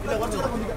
ഇല്ല കുറച്ചുകൂടെ കുറച്ചുകൂടെ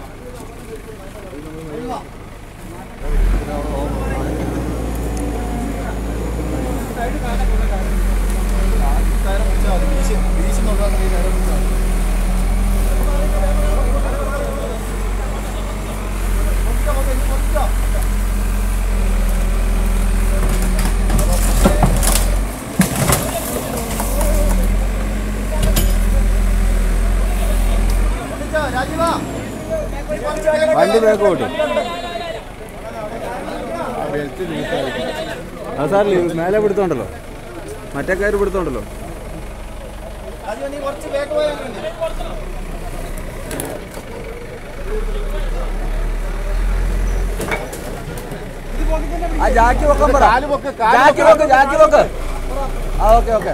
വണ്ടി ബാക്ക് ഓടി. ആ സാർ മേലെ പിടുത്തോണ്ടല്ലോ മറ്റേ കയറി പിടുത്തോണ്ടല്ലോ ആ ജാക്കി വെക്കാൻ പറ. ജാക്കി വെക്ക് ജാക്കി വെക്ക് ആ ഓക്കെ ഓക്കെ.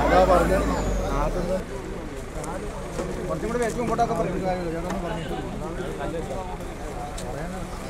അതാ പറഞ്ഞ നാട്ടിൽ കുറച്ചും കൂടെ വെച്ച് മുമ്പോട്ടൊക്കെ പറഞ്ഞു കാര്യമില്ല ചേട്ടൻ പറഞ്ഞു പറയാനാണ്